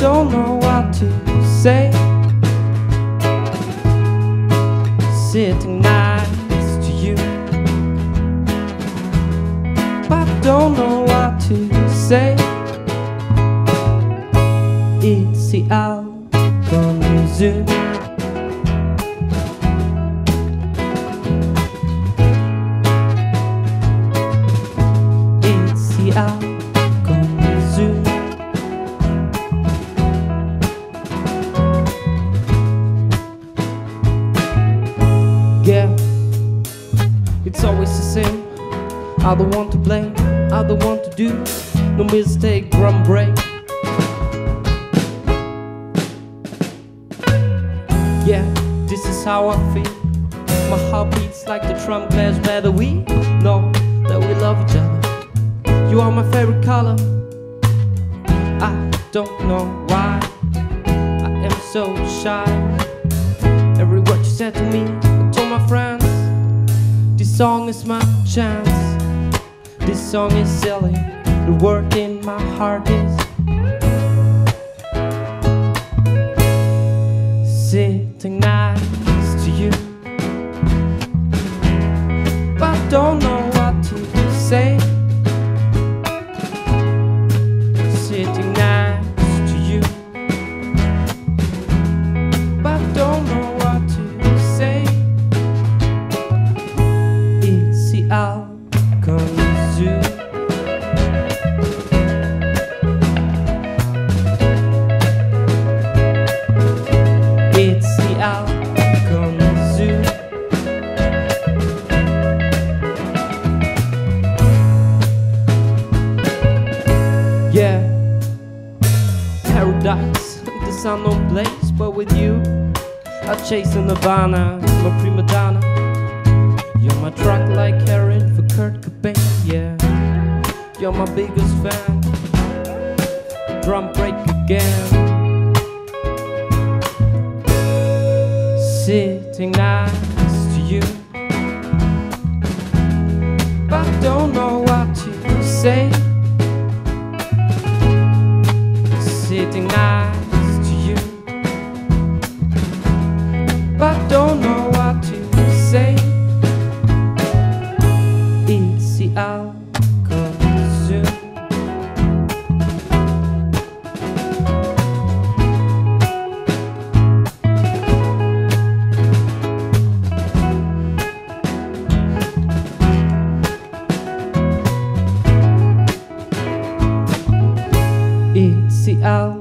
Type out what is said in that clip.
don't know what to say. Sitting nice to you, but don't know what to say. It's the alcohol I don't want to blame, I don't want to do no mistake, drum break. Yeah, this is how I feel. My heart beats like the drum clash better we know that we love each other. You are my favorite color. I don't know why I am so shy. Every word you said to me, I told my friends. This song is my chance. This song is silly. The word in my heart is sitting nice this unknown place, but with you, I chase a Nirvana, my prima donna. You're my drug, like heroin for Kurt Cobain, yeah. You're my biggest fan. Drum break again. Sitting next to you, but don't know what to say. out